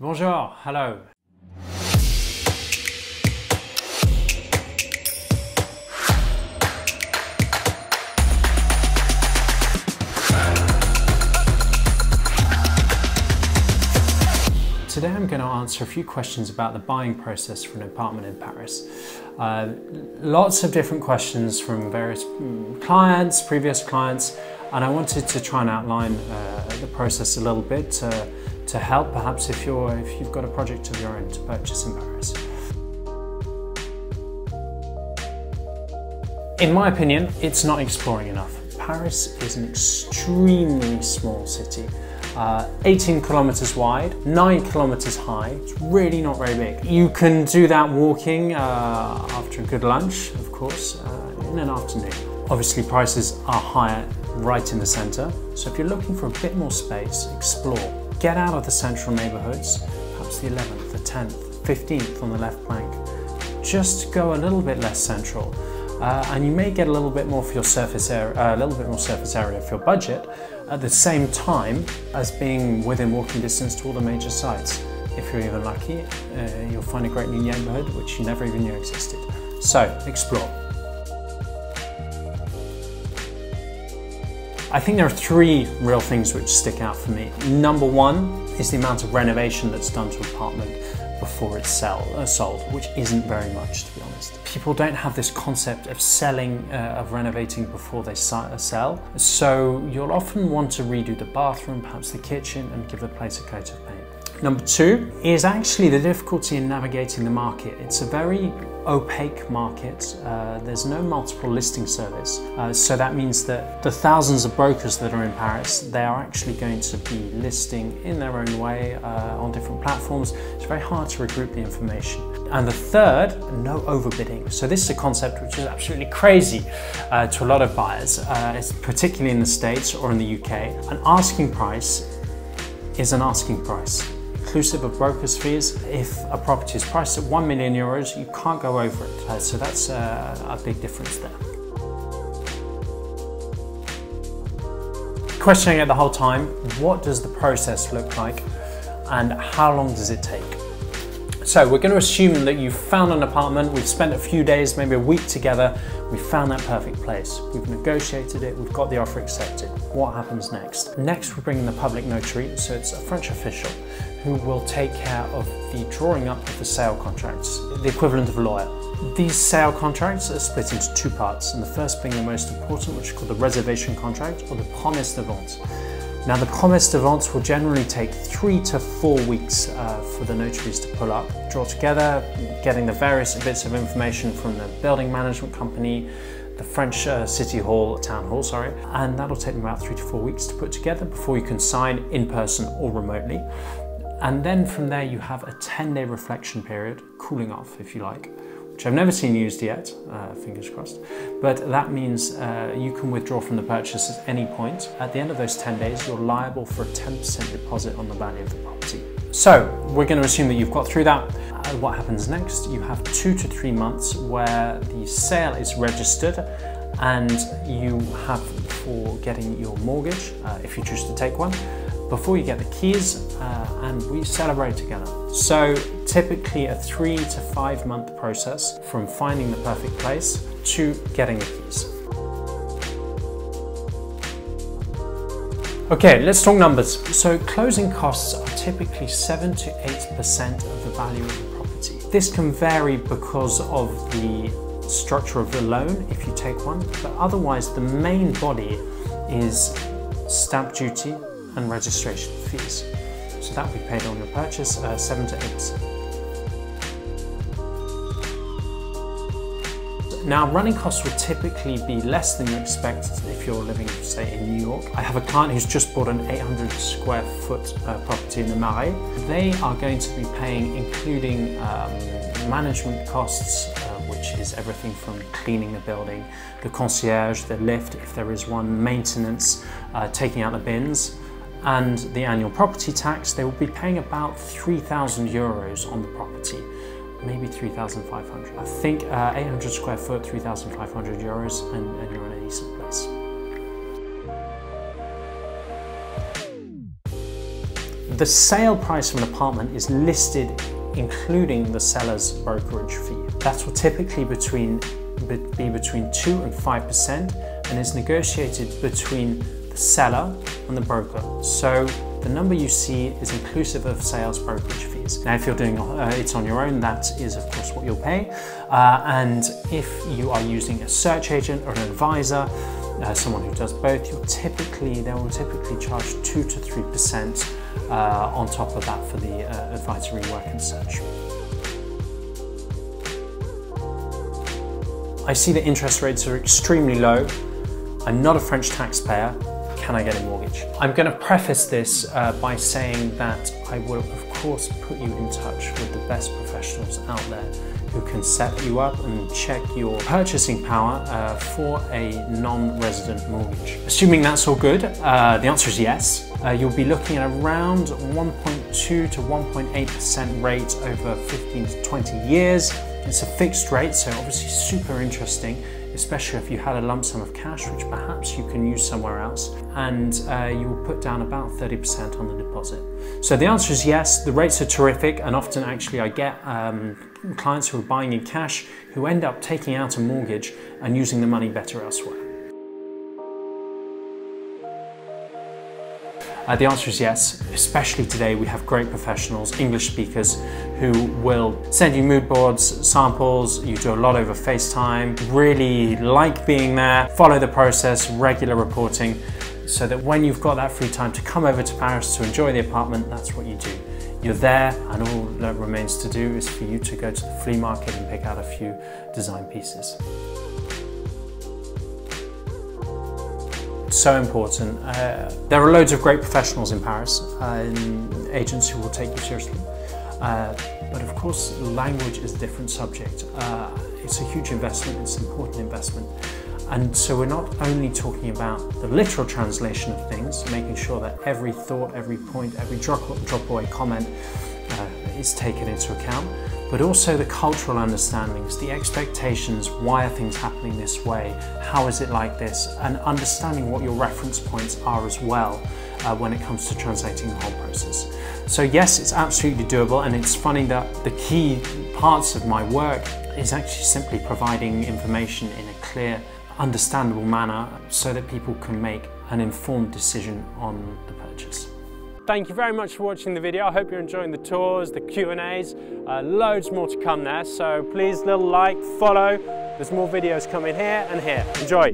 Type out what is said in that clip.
Bonjour, hello. Today I'm going to answer a few questions about the buying process for an apartment in Paris. Uh, lots of different questions from various mm, clients, previous clients, and I wanted to try and outline uh, the process a little bit to, to help perhaps if, you're, if you've got a project of your own to purchase in Paris. In my opinion, it's not exploring enough. Paris is an extremely small city uh, 18 kilometers wide, 9 kilometers high. It's really not very big. You can do that walking uh, after a good lunch, of course, uh, in an afternoon. Obviously, prices are higher right in the center. So if you're looking for a bit more space, explore. Get out of the central neighborhoods, perhaps the 11th, the 10th, 15th on the left bank. Just go a little bit less central. Uh, and you may get a little bit more for your surface area, uh, a little bit more surface area for your budget, at the same time as being within walking distance to all the major sites. If you're even lucky, uh, you'll find a great new neighborhood which you never even knew existed. So, explore. I think there are three real things which stick out for me. Number one is the amount of renovation that's done to an apartment before it's sell, uh, sold, which isn't very much to be honest. People don't have this concept of selling, uh, of renovating before they uh, sell. So you'll often want to redo the bathroom, perhaps the kitchen, and give the place a coat of paint. Number two is actually the difficulty in navigating the market. It's a very opaque market. Uh, there's no multiple listing service. Uh, so that means that the thousands of brokers that are in Paris, they are actually going to be listing in their own way uh, on different platforms. It's very hard to regroup the information. And the third, no overbidding. So this is a concept which is absolutely crazy uh, to a lot of buyers, uh, particularly in the States or in the UK. An asking price is an asking price inclusive of broker's fees. If a property is priced at 1 million euros, you can't go over it. Uh, so that's uh, a big difference there. Questioning it the whole time, what does the process look like and how long does it take? So we're going to assume that you've found an apartment, we've spent a few days, maybe a week together, we've found that perfect place, we've negotiated it, we've got the offer accepted. What happens next? Next we bring in the public notary, so it's a French official who will take care of the drawing up of the sale contracts, the equivalent of a lawyer. These sale contracts are split into two parts, and the first being the most important, which is called the reservation contract or the promesse de vente. Now the promesse de vente will generally take three to four weeks uh, for the notaries to pull up, draw together, getting the various bits of information from the building management company, the French uh, City Hall, Town Hall, sorry, and that'll take them about three to four weeks to put together before you can sign in person or remotely. And then from there you have a 10 day reflection period, cooling off if you like, which I've never seen used yet, uh, fingers crossed. But that means uh, you can withdraw from the purchase at any point. At the end of those 10 days, you're liable for a 10% deposit on the value of the property. So we're going to assume that you've got through that. Uh, what happens next? You have two to three months where the sale is registered and you have for getting your mortgage, uh, if you choose to take one, before you get the keys uh, and we celebrate together. So typically a three to five month process from finding the perfect place to getting the keys. Okay, let's talk numbers. So closing costs are typically 7 to 8% of the value of the property. This can vary because of the structure of the loan if you take one, but otherwise the main body is stamp duty, and registration fees. So that will be paid on your purchase, uh, 7 to 8%. Now, running costs would typically be less than you expect if you're living, say, in New York. I have a client who's just bought an 800 square foot uh, property in the Marais. They are going to be paying, including um, management costs, uh, which is everything from cleaning the building, the concierge, the lift, if there is one, maintenance, uh, taking out the bins, and the annual property tax, they will be paying about 3,000 euros on the property, maybe 3,500. I think uh, 800 square foot, 3,500 euros, and, and you're in a decent place. The sale price of an apartment is listed including the seller's brokerage fee. That will typically between, be between 2 and 5% and is negotiated between the seller and the broker. So the number you see is inclusive of sales brokerage fees. Now, if you're doing uh, it on your own, that is of course what you'll pay. Uh, and if you are using a search agent or an advisor, uh, someone who does both, you'll typically, they will typically charge two to 3% uh, on top of that for the uh, advisory work and search. I see that interest rates are extremely low. I'm not a French taxpayer. Can I get a mortgage? I'm going to preface this uh, by saying that I will, of course, put you in touch with the best professionals out there who can set you up and check your purchasing power uh, for a non-resident mortgage. Assuming that's all good, uh, the answer is yes. Uh, you'll be looking at around 1.2 to 1.8% rate over 15 to 20 years. It's a fixed rate, so obviously super interesting especially if you had a lump sum of cash, which perhaps you can use somewhere else, and uh, you will put down about 30% on the deposit. So the answer is yes, the rates are terrific, and often actually I get um, clients who are buying in cash who end up taking out a mortgage and using the money better elsewhere. Uh, the answer is yes, especially today we have great professionals, English speakers, who will send you mood boards, samples, you do a lot over FaceTime, really like being there, follow the process, regular reporting, so that when you've got that free time to come over to Paris to enjoy the apartment, that's what you do. You're there and all that remains to do is for you to go to the flea market and pick out a few design pieces. So important. Uh, there are loads of great professionals in Paris, uh, agents who will take you seriously. Uh, but of course, language is a different subject. Uh, it's a huge investment, it's an important investment. And so we're not only talking about the literal translation of things, making sure that every thought, every point, every drop, drop away comment uh, is taken into account, but also the cultural understandings, the expectations, why are things happening this way, how is it like this, and understanding what your reference points are as well uh, when it comes to translating the whole process. So yes, it's absolutely doable and it's funny that the key parts of my work is actually simply providing information in a clear, understandable manner so that people can make an informed decision on the purchase. Thank you very much for watching the video. I hope you're enjoying the tours, the Q&As, uh, loads more to come there. So please little like, follow. There's more videos coming here and here. Enjoy.